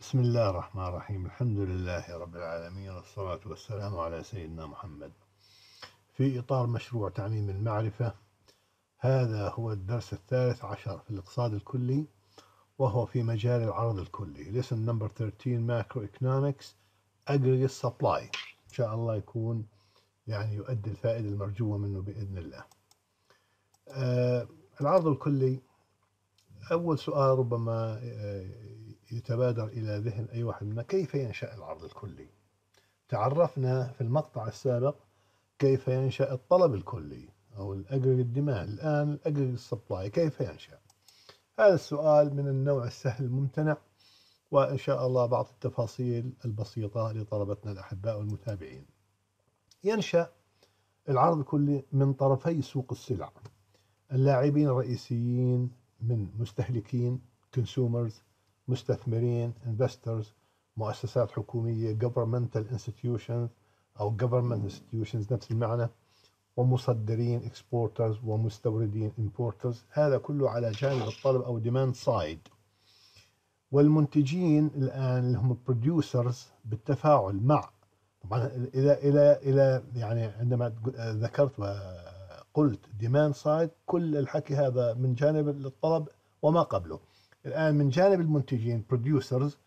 بسم الله الرحمن الرحيم. الحمد لله رب العالمين والصلاة والسلام على سيدنا محمد. في إطار مشروع تعميم المعرفة هذا هو الدرس الثالث عشر في الاقتصاد الكلي وهو في مجال العرض الكلي. Lesson number 13 macro economics aggregate supply. إن شاء الله يكون يعني يؤدي الفائدة المرجوة منه بإذن الله. آه العرض الكلي أول سؤال ربما آه يتبادر إلى ذهن أي واحد منا. كيف ينشأ العرض الكلي؟ تعرفنا في المقطع السابق كيف ينشأ الطلب الكلي أو ال aggregate demand الآن ال aggregate supply كيف ينشأ؟ هذا السؤال من النوع السهل الممتنع وإن شاء الله بعض التفاصيل البسيطة لطلبتنا الأحباء والمتابعين. ينشأ العرض الكلي من طرفي سوق السلع. اللاعبين الرئيسيين من مستهلكين consumers مستثمرين investors مؤسسات حكومية governmental institutions أو government institutions نفس المعنى ومصدرين exporters ومستوردين importers. هذا كله على جانب الطلب أو demand side. والمنتجين الآن اللي هم producers بالتفاعل مع طبعا إلى إلى إلى يعني عندما ذكرت وقلت demand side كل الحكي هذا من جانب الطلب وما قبله. الآن من جانب المنتجين producers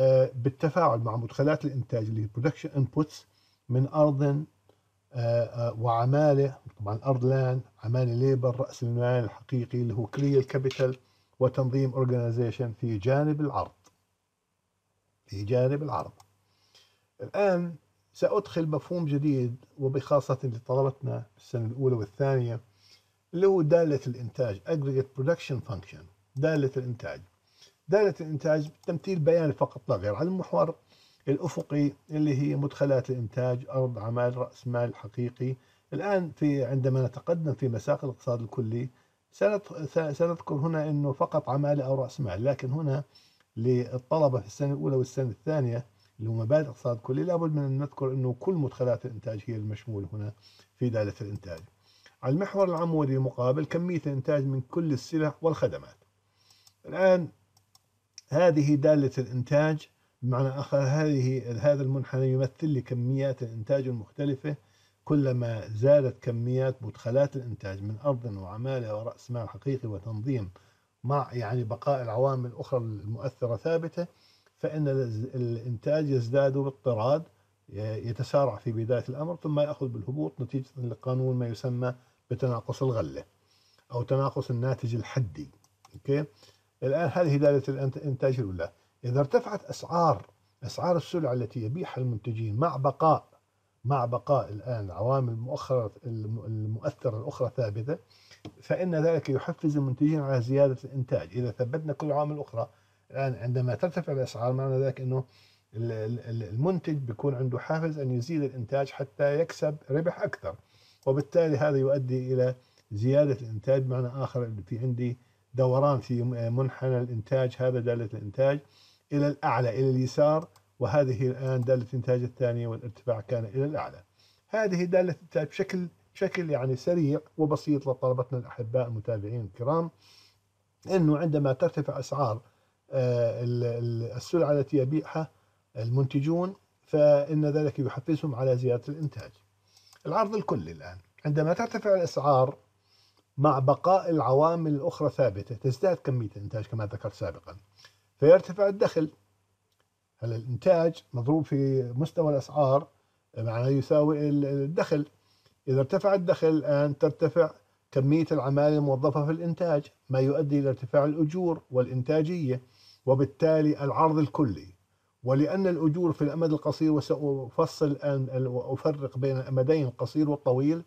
آه، بالتفاعل مع مدخلات الإنتاج اللي هي production inputs من أرض آه، آه، وعمالة طبعا أرض لأن عمالة labor رأس المال الحقيقي اللي هو ك real capital وتنظيم organization في جانب العرض. في جانب العرض. الآن سأدخل مفهوم جديد وبخاصة لطلبتنا السنة الأولى والثانية اللي هو دالة الإنتاج Aggregate Production Function. دالة الإنتاج. دالة الإنتاج تمثيل بياني فقط لا غير على المحور الأفقي اللي هي مدخلات الإنتاج أرض عمل رأس مال حقيقي. الآن في عندما نتقدم في مساق الاقتصاد الكلي سنذكر هنا أنه فقط عمالة أو رأس مال لكن هنا للطلبة في السنة الأولى والسنة الثانية اللي هو مبادئ الاقتصاد الكلي لابد من أن نذكر أنه كل مدخلات الإنتاج هي المشمولة هنا في دالة الإنتاج. على المحور العمودي المقابل كمية الإنتاج من كل السلع والخدمات. الآن هذه دالة الإنتاج بمعنى آخر هذه هذا المنحنى يمثل لي كميات الإنتاج المختلفة كلما زادت كميات مدخلات الإنتاج من أرض وعمالة ورأس مال حقيقي وتنظيم مع يعني بقاء العوامل الأخرى المؤثرة ثابتة فإن الإنتاج يزداد باضطراد يتسارع في بداية الأمر ثم يأخذ بالهبوط نتيجة لقانون ما يسمى بتناقص الغلة أو تناقص الناتج الحدي. أوكي؟ الآن هذه دالة الإنتاج الأولى إذا ارتفعت أسعار أسعار السلع التي يبيعها المنتجين مع بقاء مع بقاء الآن العوامل المؤخرة المؤثرة الأخرى ثابتة فإن ذلك يحفز المنتجين على زيادة الإنتاج. إذا ثبتنا كل العوامل الأخرى الآن عندما ترتفع الأسعار معنى ذلك أنه المنتج بيكون عنده حافز أن يزيد الإنتاج حتى يكسب ربح أكثر. وبالتالي هذا يؤدي إلى زيادة الإنتاج بمعنى آخر في عندي دوران في منحنى الإنتاج. هذا دالة الإنتاج. إلى الأعلى إلى اليسار. وهذه الآن دالة الإنتاج الثانية والارتفاع كان إلى الأعلى. هذه دالة الإنتاج بشكل بشكل يعني سريع وبسيط لطلبتنا الأحباء المتابعين الكرام. أنه عندما ترتفع أسعار آه، السلع التي يبيعها المنتجون فإن ذلك يحفزهم على زيادة الإنتاج. العرض الكلي الآن. عندما ترتفع الأسعار مع بقاء العوامل الأخرى ثابتة. تزداد كمية الإنتاج كما ذكرت سابقا. فيرتفع الدخل. هلا الإنتاج مضروب في مستوى الأسعار؟ معناه يساوي الدخل. إذا ارتفع الدخل الآن ترتفع كمية العمالة الموظفة في الإنتاج ما يؤدي إلى ارتفاع الأجور والإنتاجية وبالتالي العرض الكلي. ولأن الأجور في الأمد القصير وسأفصل الآن وأفرق بين الأمدين القصير والطويل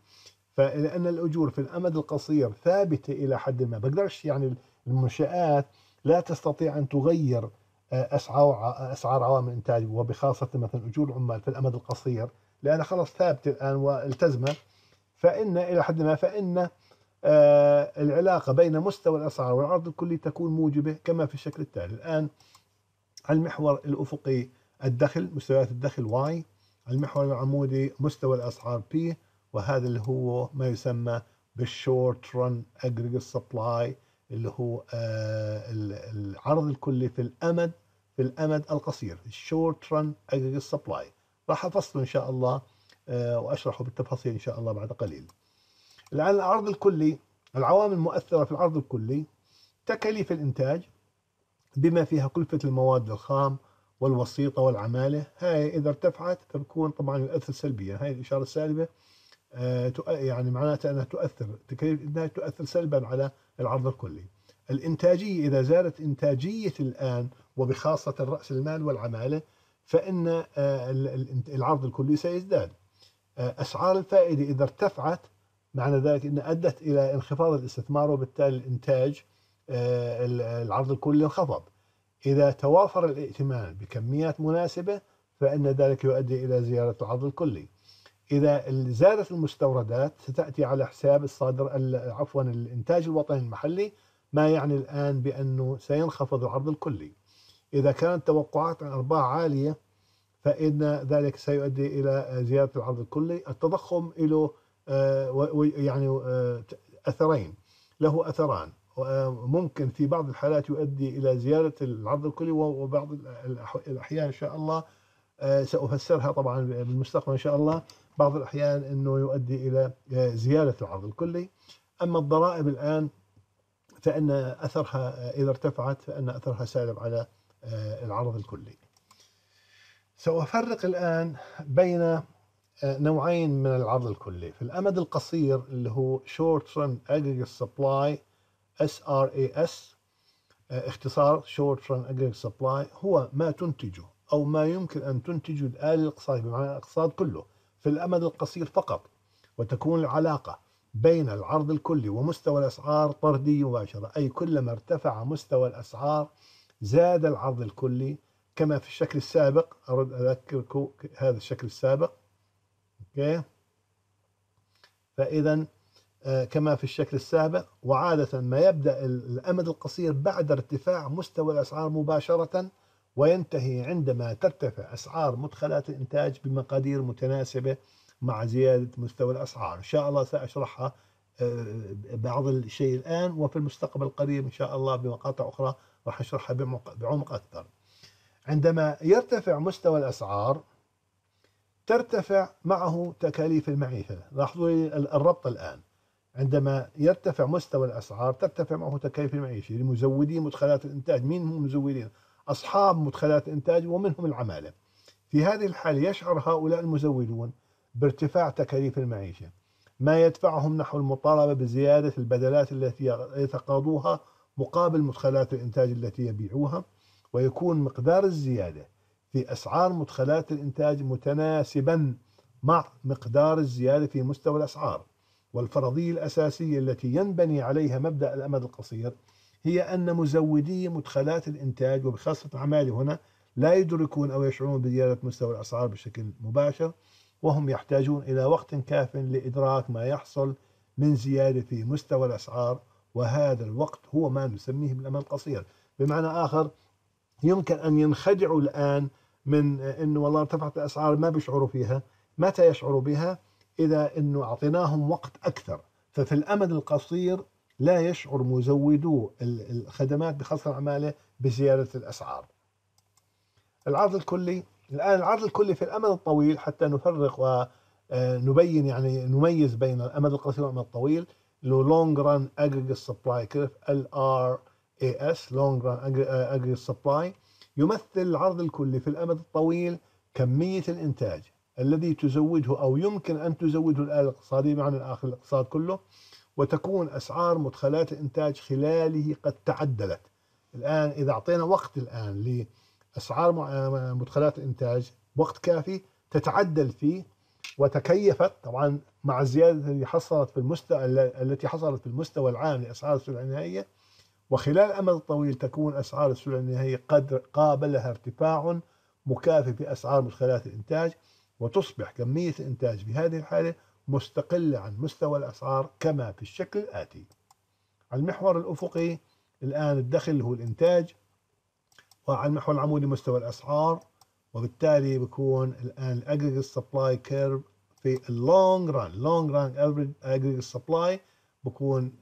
فلأن الأجور في الأمد القصير ثابتة إلى حد ما. بقدرش يعني المنشآت لا تستطيع أن تغير آه، أسعار أسعار عوامل الإنتاج وبخاصة مثلا أجور العمال في الأمد القصير لأنها خلاص ثابتة الآن والتزمت فإن إلى حد ما فإن آه، العلاقة بين مستوى الأسعار والعرض الكلي تكون موجبة كما في الشكل التالي. الآن على المحور الأفقي الدخل مستويات الدخل Y. المحور العمودي مستوى الأسعار P وهذا اللي هو ما يسمى بال short run aggregate supply اللي هو آه، العرض الكلي في الأمد في الأمد القصير ال short run aggregate supply راح أفصله إن شاء الله آه، وأشرحه بالتفاصيل إن شاء الله بعد قليل. الآن العرض الكلي العوامل المؤثرة في العرض الكلي تكاليف الإنتاج بما فيها كلفة المواد الخام والوسيطة والعمالة. هاي إذا ارتفعت تكون طبعا يؤثر سلبيا هاي الإشارة السالبة. يعني معناتها أنها تؤثر تكاليف الانتاج تؤثر سلبا على العرض الكلي. الإنتاجية إذا زادت إنتاجية الآن وبخاصة رأس المال والعمالة فإن آه، العرض الكلي سيزداد. آه، أسعار الفائدة إذا ارتفعت معنى ذلك ان أدت إلى انخفاض الاستثمار وبالتالي الإنتاج العرض الكلي انخفض. إذا توافر الائتمان بكميات مناسبة فإن ذلك يؤدي إلى زيادة العرض الكلي. إذا زادت المستوردات ستأتي على حساب الصادر عفوا الإنتاج الوطني المحلي ما يعني الآن بأنه سينخفض العرض الكلي. إذا كانت توقعات عن أرباح عالية فإن ذلك سيؤدي إلى زيادة العرض الكلي. التضخم له آه، يعني آه، أثرين. له أثران. ممكن في بعض الحالات يؤدي إلى زيادة العرض الكلي وبعض الأحيان إن شاء الله آه، سأفسرها طبعا بالمستقبل إن شاء الله. بعض الأحيان أنه يؤدي إلى آه، زيادة العرض الكلي. أما الضرائب الآن فإن أثرها آه، إذا ارتفعت فإن أثرها سالب على العرض الكلي. سأفرق الآن بين نوعين من العرض الكلي. في الأمد القصير اللي هو Short Run Aggregate Supply SRAS اختصار Short Run Aggregate Supply هو ما تنتجه أو ما يمكن أن تنتجه الآلة الاقتصادية بمعنى الاقتصاد كله. في الأمد القصير فقط وتكون العلاقة بين العرض الكلي ومستوى الأسعار طردية مباشرة. أي كلما ارتفع مستوى الأسعار زاد العرض الكلي. كما في الشكل السابق أرد أذكركم هذا الشكل السابق. أوكي؟ فإذا آه، كما في الشكل السابق وعادة ما يبدأ الأمد القصير بعد ارتفاع مستوى الأسعار مباشرة وينتهي عندما ترتفع أسعار مدخلات الإنتاج بمقادير متناسبة مع زيادة مستوى الأسعار. إن شاء الله سأشرحها آه، بعض الشيء الآن وفي المستقبل القريب إن شاء الله بمقاطع أخرى راح أشرحها بعمق أكثر. عندما يرتفع مستوى الأسعار ترتفع معه تكاليف المعيشة. لاحظوا الربط الآن. عندما يرتفع مستوى الأسعار ترتفع معه تكاليف المعيشة. لمزودي مدخلات الإنتاج. مين هم المزودين أصحاب مدخلات إنتاج ومنهم العمالة. في هذه الحالة يشعر هؤلاء المزودون بارتفاع تكاليف المعيشة ما يدفعهم نحو المطالبة بزيادة البدلات التي يتقاضوها مقابل مدخلات الإنتاج التي يبيعوها ويكون مقدار الزيادة في أسعار مدخلات الإنتاج متناسبا مع مقدار الزيادة في مستوى الأسعار. والفرضية الأساسية التي ينبني عليها مبدأ الأمد القصير هي أن مزودي مدخلات الإنتاج وبخاصة عمالي هنا لا يدركون أو يشعرون بزيادة مستوى الأسعار بشكل مباشر وهم يحتاجون إلى وقت كاف لإدراك ما يحصل من زيادة في مستوى الأسعار وهذا الوقت هو ما نسميه بالأمل القصير. بمعنى آخر يمكن أن ينخدعوا الآن من أنه والله ارتفعت الأسعار ما بيشعروا فيها متى يشعروا بها؟ إذا أنه أعطيناهم وقت أكثر. ففي الأمد القصير لا يشعر مزودو الخدمات بخصم العمالة بزيادة الأسعار. العرض الكلي الآن العرض الكلي في الأمد الطويل حتى نفرق ونبين يعني نميز بين الأمد القصير والأمد الطويل. هو Long Run Aggregate Supply Curve LRAS Long Run Aggregate Supply. يمثل العرض الكلي في الأمد الطويل كمية الإنتاج الذي تزوده أو يمكن أن تزوده الآلة الاقتصادية بمعنى الآخر الاقتصاد كله. وتكون أسعار مدخلات الإنتاج خلاله قد تعدلت. الآن إذا أعطينا وقت الآن لأسعار مدخلات الإنتاج وقت كافي تتعدل فيه وتكيفت. طبعا مع الزيادة اللي حصلت في المستوى التي حصلت في المستوى العام لأسعار السلع النهائية وخلال الأمد الطويل تكون أسعار السلع النهائية قد قابلها ارتفاع مكافئ في أسعار مدخلات الإنتاج وتصبح كمية الإنتاج في هذه الحالة مستقلة عن مستوى الأسعار كما في الشكل الآتي. على المحور الأفقي الآن الدخل هو الإنتاج وعلى المحور العمودي مستوى الأسعار وبالتالي بكون الآن ال aggregate supply curve في ال long run long run aggregate supply بكون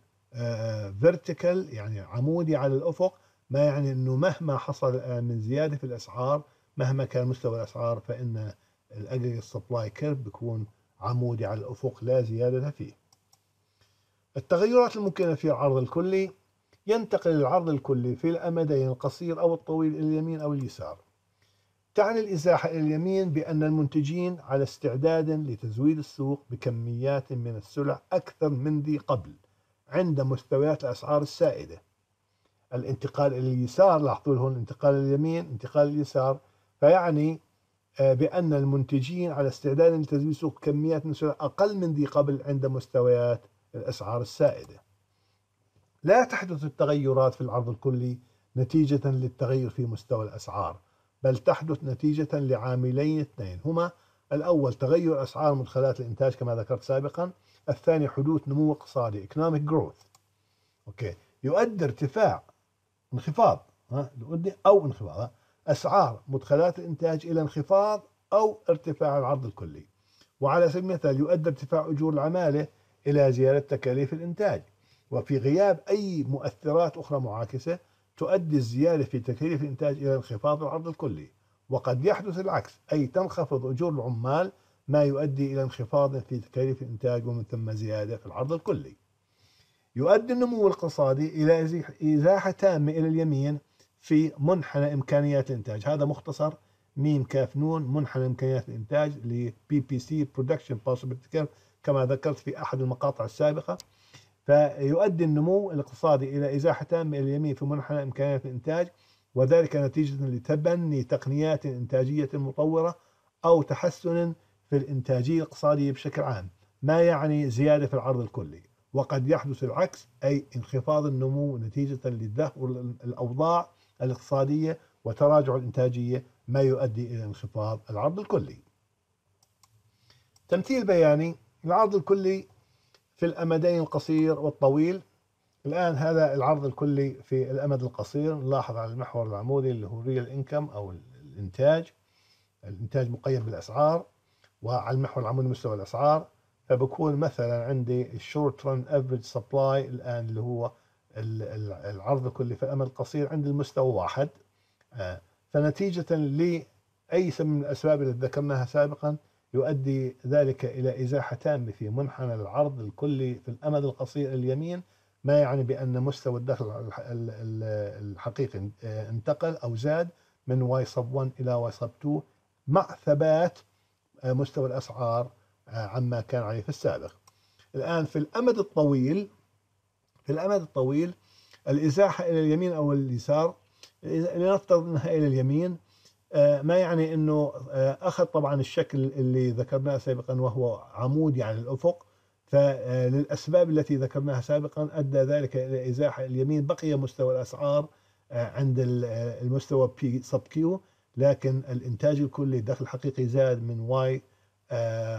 vertical يعني عمودي على الأفق ما يعني أنه مهما حصل الآن من زيادة في الأسعار مهما كان مستوى الأسعار فإن ال aggregate supply curve بيكون عمودي على الأفق لا زيادة فيه. التغيرات الممكنة في العرض الكلي ينتقل العرض الكلي في الأمدين القصير أو الطويل إلى اليمين أو اليسار. تعني الإزاحة إلى اليمين بأن المنتجين على استعداد لتزويد السوق بكميات من السلع أكثر من ذي قبل عند مستويات الأسعار السائدة. الانتقال إلى اليسار لاحظوا هون انتقال اليمين انتقال اليسار فيعني بأن المنتجين على استعداد لتزويد سوق كميات السلع أقل من ذي قبل عند مستويات الأسعار السائدة. لا تحدث التغيرات في العرض الكلي نتيجة للتغير في مستوى الأسعار بل تحدث نتيجة لعاملين اثنين هما الأول تغير أسعار مدخلات الإنتاج كما ذكرت سابقا الثاني حدوث نمو اقتصادي economic growth. أوكي يؤدي ارتفاع انخفاض أو انخفاض أسعار مدخلات الإنتاج إلى انخفاض أو ارتفاع العرض الكلي. وعلى سبيل المثال يؤدي ارتفاع أجور العمالة إلى زيادة تكاليف الإنتاج. وفي غياب أي مؤثرات أخرى معاكسة تؤدي الزيادة في تكاليف الإنتاج إلى انخفاض العرض الكلي. وقد يحدث العكس أي تنخفض أجور العمال ما يؤدي إلى انخفاض في تكاليف الإنتاج ومن ثم زيادة في العرض الكلي. يؤدي النمو الاقتصادي إلى إزاحة تامة إلى اليمين في منحنى إمكانيات الإنتاج. هذا مختصر ميم كاف نون منحنى إمكانيات الإنتاج ل PPC Production Possibility Curve كما ذكرت في أحد المقاطع السابقة. فيؤدي النمو الاقتصادي إلى إزاحة تامة اليمين في منحنى إمكانيات الإنتاج وذلك نتيجة لتبني تقنيات إنتاجية مطورة أو تحسن في الإنتاجية الاقتصادية بشكل عام. ما يعني زيادة في العرض الكلي؟ وقد يحدث العكس أي انخفاض النمو نتيجة لدهور الأوضاع الاقتصادية وتراجع الإنتاجية ما يؤدي إلى انخفاض العرض الكلي. تمثيل بياني العرض الكلي في الأمدين القصير والطويل. الآن هذا العرض الكلي في الأمد القصير نلاحظ على المحور العمودي اللي هو ريال انكم أو الإنتاج. الإنتاج مقيد بالأسعار وعلى المحور العمودي مستوى الأسعار. فبكون مثلا عندي ال short run aggregate supply الآن اللي هو العرض الكلي في الأمد القصير عند المستوى واحد. آه، فنتيجة لأي سبب من الأسباب اللي ذكرناها سابقا يؤدي ذلك إلى إزاحة تامة في منحنى العرض الكلي في الأمد القصير اليمين ما يعني بأن مستوى الدخل الحقيقي انتقل أو زاد من Y sub 1 إلى Y sub 2 مع ثبات مستوى الأسعار عما كان عليه في السابق. الآن في الأمد الطويل في الأمد الطويل الإزاحة إلى اليمين أو اليسار لنفترض أنها إلى اليمين آه، ما يعني إنه آه، أخذ طبعا الشكل اللي ذكرناه سابقا وهو عمودي على الأفق فللاسباب التي ذكرناها سابقا أدى ذلك إلى إزاحة اليمين بقي مستوى الأسعار آه، عند المستوى P sub Q لكن الإنتاج الكلي الدخل الحقيقي زاد من Y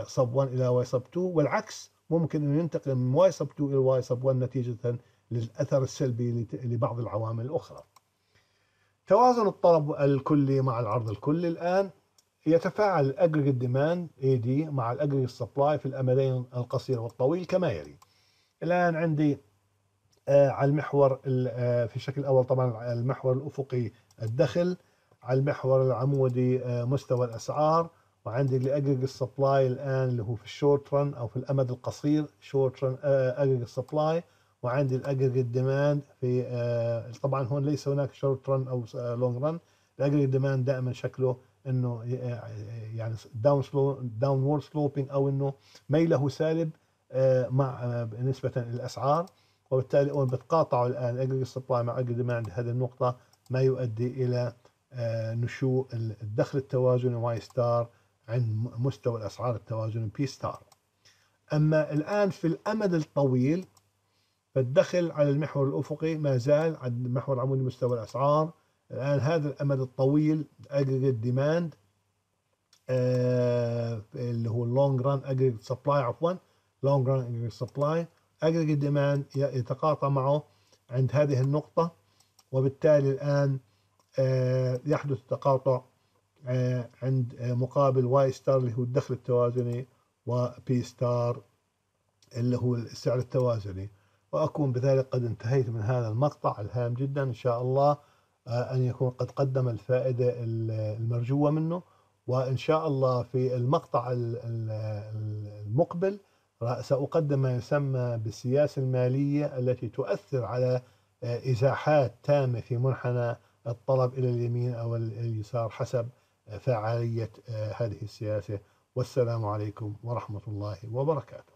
sub 1 إلى Y sub 2 والعكس ممكن انه ينتقل من Y sub 2 إلى Y sub 1 نتيجة للأثر السلبي لبعض العوامل الأخرى. توازن الطلب الكلي مع العرض الكلي الآن. يتفاعل ال aggregate demand AD مع ال aggregate supply في الامدين القصير والطويل كما يلي. الآن عندي آه على المحور آه في الشكل الأول طبعا المحور الأفقي الدخل على المحور العمودي آه مستوى الأسعار. وعندي ال aggregate supply الآن اللي هو في ال short run أو في الأمد القصير short run aggregate supply وعندي ال aggregate demand في آه، طبعا هون ليس هناك short run أو long run ال aggregate demand دائما شكله إنه آه، يعني down slo- downward sloping أو إنه ميله سالب آه، مع نسبة للاسعار وبالتالي هون بتقاطعوا الآن ال aggregate supply مع ال aggregate demand هذه النقطة ما يؤدي إلى نشوء الدخل التوازني Y star عند مستوى الأسعار التوازني P star. أما الآن في الأمد الطويل فالدخل على المحور الأفقي ما زال على المحور العمودي مستوى الأسعار. الآن هذا الأمد الطويل aggregate demand آه اللي هو long run aggregate supply عفوا long run aggregate supply. aggregate demand يتقاطع معه عند هذه النقطة وبالتالي الآن آه يحدث تقاطع عند آه مقابل Y star اللي هو الدخل التوازني و P star اللي هو السعر التوازني. وأكون بذلك قد انتهيت من هذا المقطع الهام جدا. إن شاء الله أن يكون قد قدم الفائدة المرجوة منه. وإن شاء الله في المقطع المقبل سأقدم ما يسمى بالسياسة المالية التي تؤثر على إزاحات تامة في منحنى الطلب إلى اليمين أو اليسار حسب فعالية هذه السياسة. والسلام عليكم ورحمة الله وبركاته.